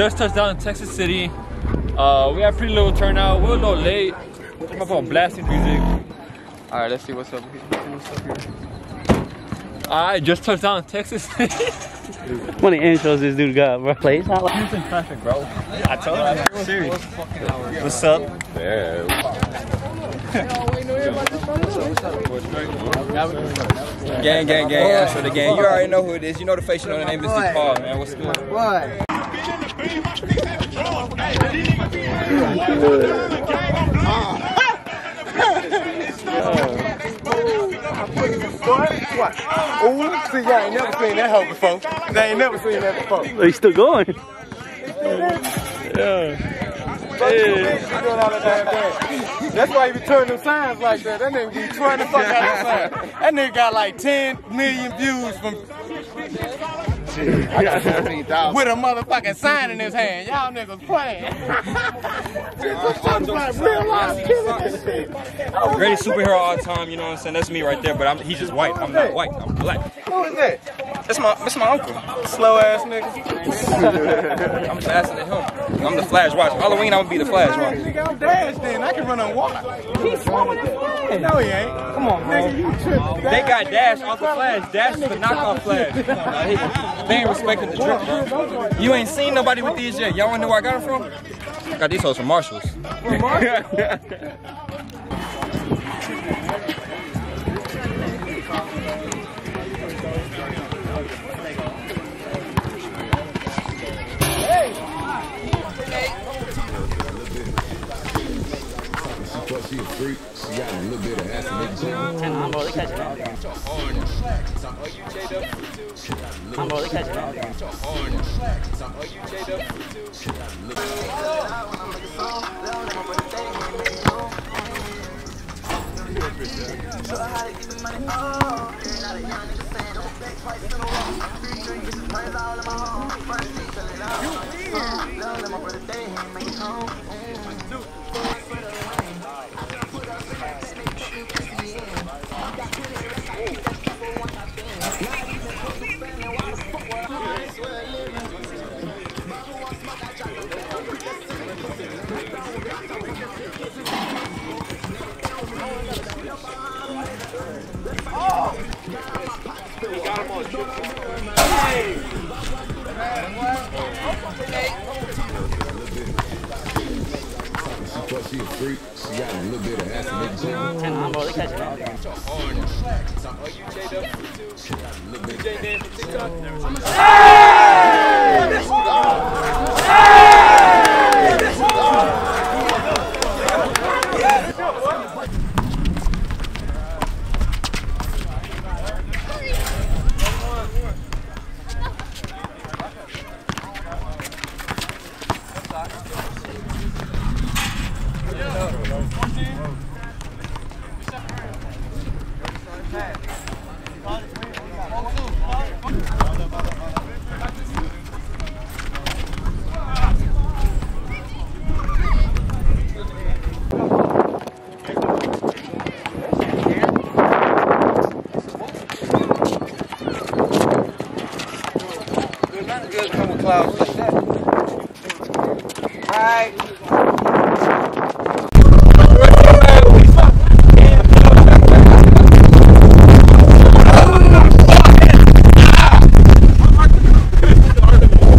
just touched down in Texas City. Uh, we had pretty little turnout. We're a little late. I'm up on blasting music. All right, let's see what's up here. What's up here. I just touched down in Texas City. How many intros this dude got, bro? Play, it's not like Houston traffic, bro. I told you. I'm serious. What's up? Gang, gang, gang. Answer the gang. You already know who it is. You know the face. You know the name. This is Paul, man. What's good? What? Ooh, see, y'all ain't never seen that hoe before. They ain't never seen that before. Oh, he's still going. yeah. Yeah. That's why he be turning them signs like that. That nigga be trying to fuck out of sign. That nigga got like 10 million views from I got 17,000. with a motherfucking sign in his hand. Y'all niggas playing. real life killing. Greatest superhero of all time. You know what I'm saying? That's me right there. But I'm, he's just white. I'm not white. I'm black. Who is that? That's my that's my uncle. Slow ass nigga. I'm faster than him. I'm the Flash Watch. Halloween, I'm gonna be the Flash Watch. Nigga, I'm Dash then. I can run on water. He's slow as fuck. No, he ain't. Come on, nigga, you tripping. They got Dash off the Flash. Dash is the knockoff Flash. Come on, now. He- They ain't respecting the drip, bro. You ain't seen nobody with these yet. Y'all wanna know where I got them from? I got these hoes from Marshalls. But But Come on, bro, catch it all. Nothing good come with clouds like that. Alright.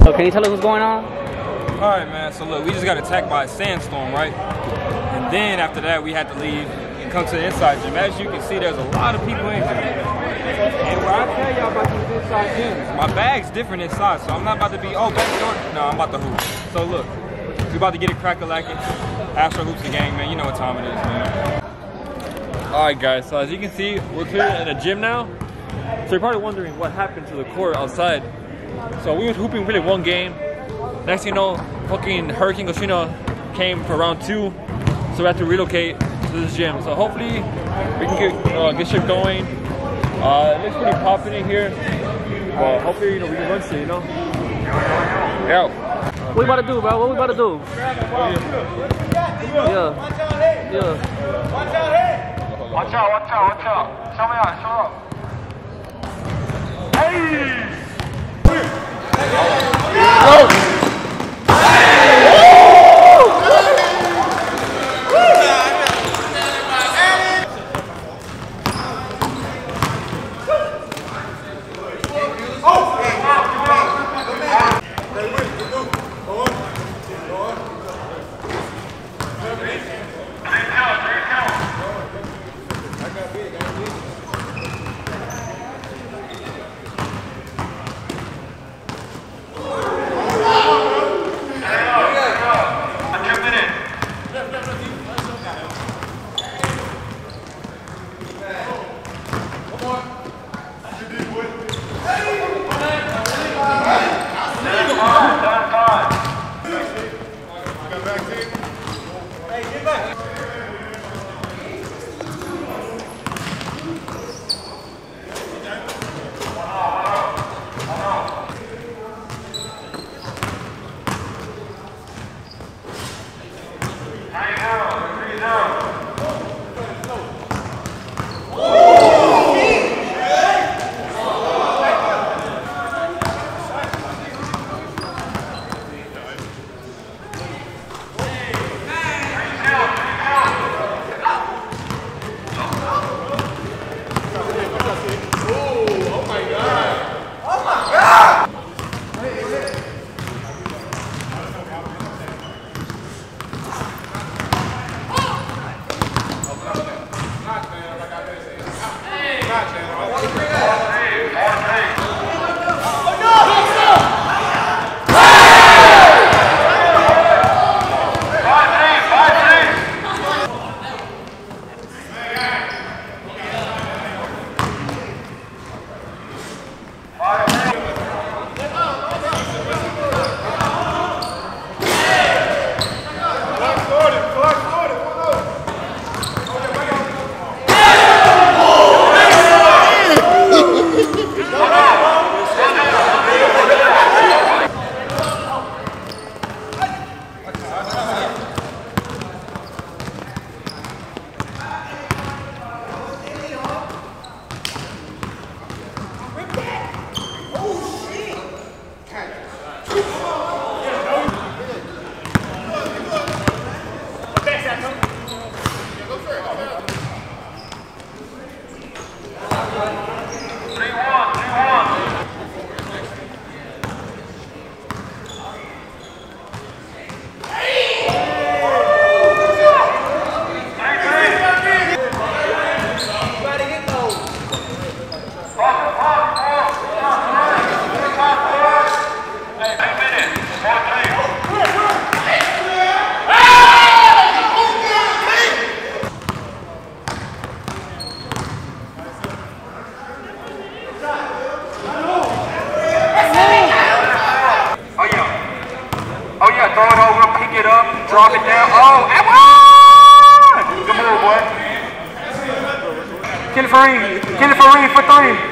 So can you tell us what's going on? All right, man. So look, we just got attacked by a sandstorm, right? And then after that, we had to leave and come to the inside gym. As you can see, there's a lot of people in here. And where I tell y'all about these inside gyms, my bag's different inside, so I'm not about to be, oh, back door. No, I'm about to hoop. So look, we about to get it crack-a-lacking. Astrohoopz the gang, man. You know what time it is, man. All right, guys. So as you can see, we're clear in a gym now. So you're probably wondering what happened to the court outside. So we was hooping really one game. Next thing you know, fucking Hurricane Katrina came for round two, so we had to relocate to this gym. So hopefully we can get uh, get shit going. Uh, it looks pretty popping in here. Well, hopefully you know we can run shit, you know. Yeah. What we about to do, bro? What we about to do? Yeah. Yeah. Watch out, watch out, watch out. Show me out, show up. Hey! Kenny Farine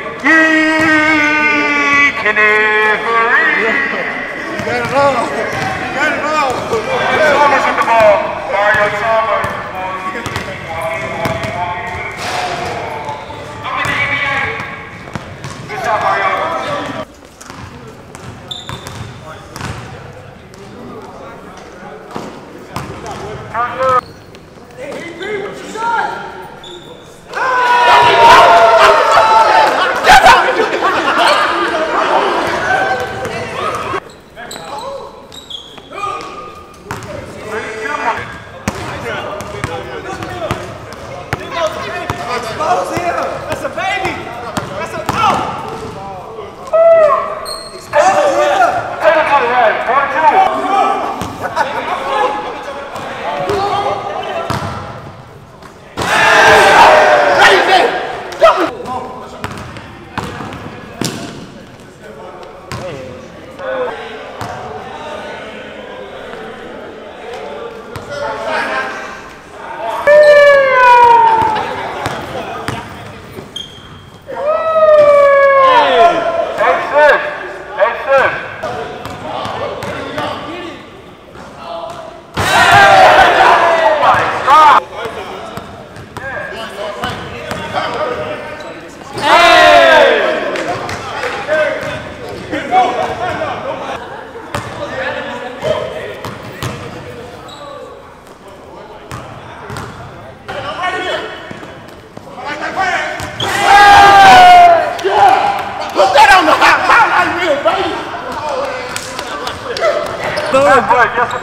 Good, good. Yes, sir.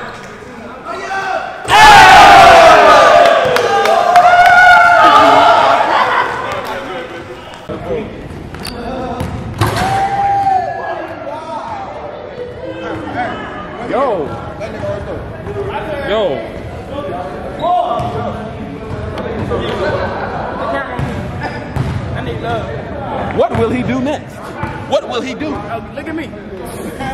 Yo. What will he do next? What will he do? Oh, look at me.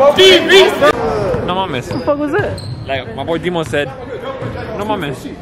No mames. What the fuck was that? Like my boy Demo said, no mames.